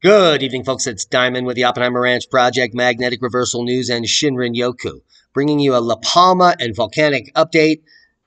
Good evening, folks. It's Diamond with the Oppenheimer Ranch Project, Magnetic Reversal News, and Shinrin Yoku, bringing you a La Palma and volcanic update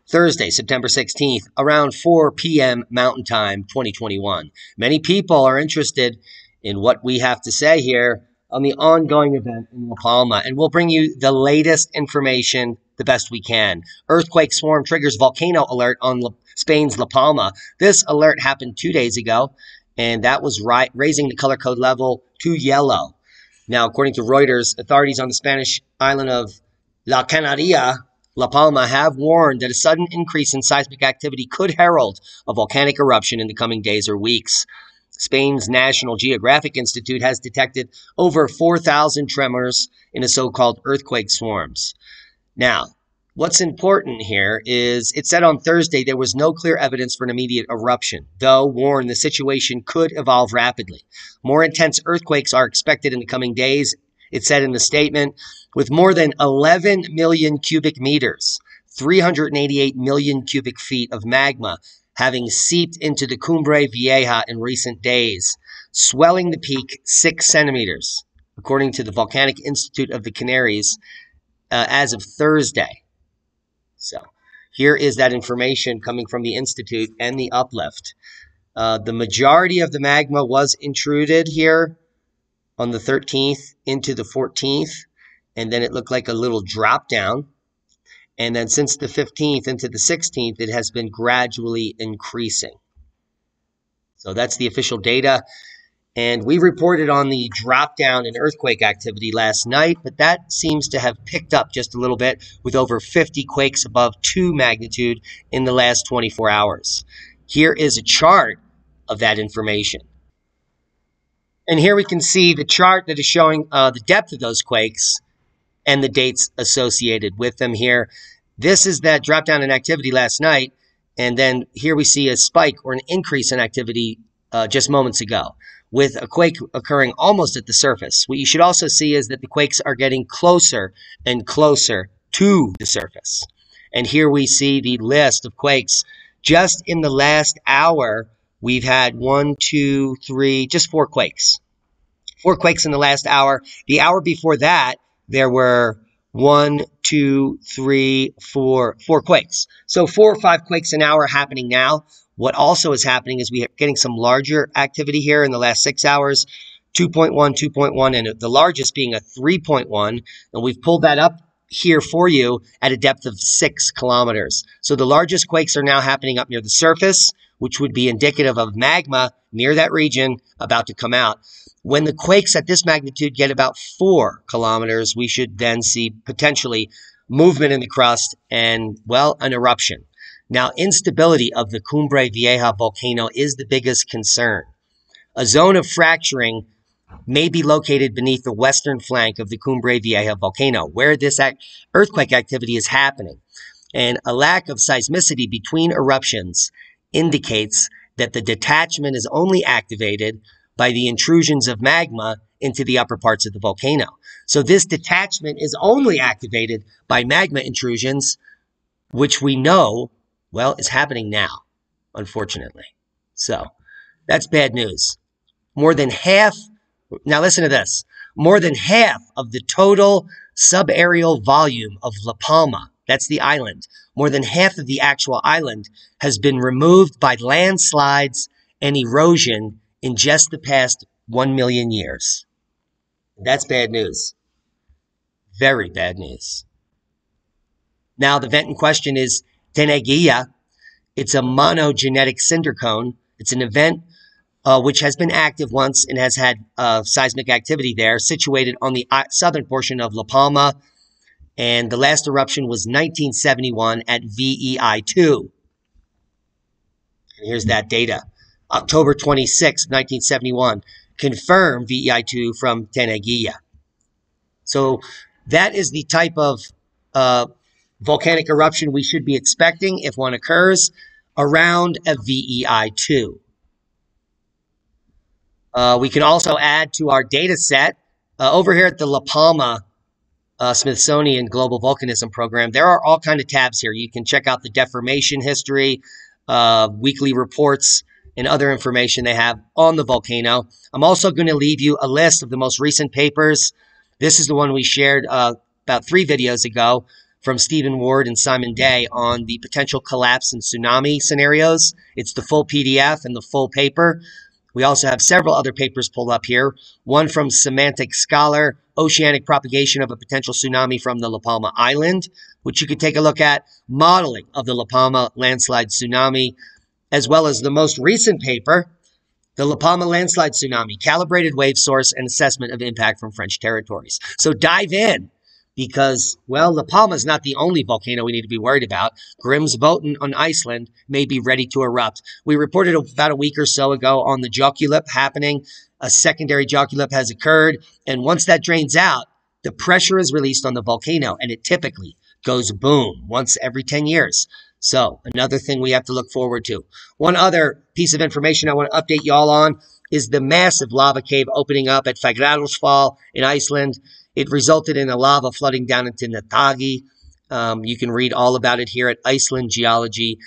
Thursday, September 16th, around 4 p.m. Mountain Time 2021. Many people are interested in what we have to say here on the ongoing event in La Palma, and we'll bring you the latest information the best we can. Earthquake swarm triggers volcano alert on La- Spain's La Palma. This alert happened two days ago and that was right, raising the color code level to yellow. Now, according to Reuters, authorities on the Spanish island of La Canaria, La Palma, have warned that a sudden increase in seismic activity could herald a volcanic eruption in the coming days or weeks. Spain's National Geographic Institute has detected over 4,000 tremors in the so called earthquake swarms. Now, What's important here is it said on Thursday there was no clear evidence for an immediate eruption, though warned the situation could evolve rapidly. More intense earthquakes are expected in the coming days, it said in the statement, with more than 11 million cubic meters, 388 million cubic feet of magma having seeped into the Cumbre Vieja in recent days, swelling the peak six centimeters, according to the Volcanic Institute of the Canaries, uh, as of Thursday. So here is that information coming from the Institute and the uplift. Uh, the majority of the magma was intruded here on the 13th into the 14th, and then it looked like a little drop down. And then since the 15th into the 16th, it has been gradually increasing. So that's the official data. And we reported on the drop down in earthquake activity last night, but that seems to have picked up just a little bit with over 50 quakes above 2 magnitude in the last 24 hours. Here is a chart of that information. And here we can see the chart that is showing uh, the depth of those quakes and the dates associated with them here. This is that drop down in activity last night. And then here we see a spike or an increase in activity uh, just moments ago with a quake occurring almost at the surface. What you should also see is that the quakes are getting closer and closer to the surface. And here we see the list of quakes. Just in the last hour, we've had one, two, three, just four quakes. Four quakes in the last hour. The hour before that, there were one, two, three, four, four quakes. So four or five quakes an hour happening now. What also is happening is we are getting some larger activity here in the last six hours. 2.1, 2.1, and the largest being a 3.1. And we've pulled that up here for you at a depth of six kilometers. So the largest quakes are now happening up near the surface, which would be indicative of magma near that region about to come out. When the quakes at this magnitude get about four kilometers, we should then see potentially movement in the crust and, well, an eruption. Now, instability of the Cumbre Vieja volcano is the biggest concern. A zone of fracturing may be located beneath the western flank of the Cumbre Vieja volcano, where this act- earthquake activity is happening. And a lack of seismicity between eruptions indicates that the detachment is only activated by the intrusions of magma into the upper parts of the volcano. So this detachment is only activated by magma intrusions, which we know well, it's happening now, unfortunately. So that's bad news. More than half, now listen to this, more than half of the total subaerial volume of La Palma, that's the island, more than half of the actual island has been removed by landslides and erosion in just the past 1 million years. That's bad news. Very bad news. Now, the vent in question is Teneguía. It's a monogenetic cinder cone. It's an event uh, which has been active once and has had uh, seismic activity there, situated on the uh, southern portion of La Palma. And the last eruption was 1971 at VEI2. And here's that data. October 26, 1971, confirmed VEI2 from Teneguía. So that is the type of uh, volcanic eruption we should be expecting if one occurs around a VEI2. Uh, we can also add to our data set uh, over here at the La Palma uh, Smithsonian Global Volcanism Program. There are all kind of tabs here. You can check out the deformation history, uh, weekly reports, and other information they have on the volcano. I'm also going to leave you a list of the most recent papers. This is the one we shared uh, about three videos ago from Steven Ward and Simon Day on the potential collapse and tsunami scenarios. It's the full PDF and the full paper. We also have several other papers pulled up here. One from Semantic Scholar, Oceanic Propagation of a Potential Tsunami from the La Palma Island, which you could take a look at, Modeling of the La Palma Landslide Tsunami, as well as the most recent paper, the La Palma Landslide Tsunami, Calibrated Wave Source and Assessment of Impact from French Territories. So dive in because, well, La Palma is not the only volcano we need to be worried about. Grímsvötn on Iceland may be ready to erupt. We reported about a week or so ago on the Jökulhlaup happening. A secondary Jökulhlaup has occurred, and once that drains out, the pressure is released on the volcano, and it typically goes boom once every 10 years. So, another thing we have to look forward to. One other piece of information I want to update y'all on is the massive lava cave opening up at Fagradalsfjall in Iceland. It resulted in a lava flooding down into Nátthagi. Um, you can read all about it here at Iceland Geology.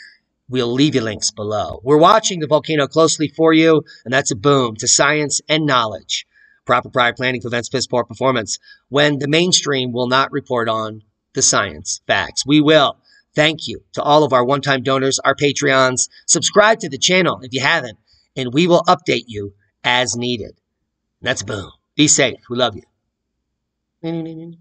We'll leave you links below. We're watching the volcano closely for you, and that's a boom to science and knowledge. Proper prior planning prevents piss poor performance when the mainstream will not report on the science facts. We will. Thank you to all of our one time donors, our Patreons. Subscribe to the channel if you haven't, and we will update you as needed. That's boom. Be safe. We love you. 네네네네.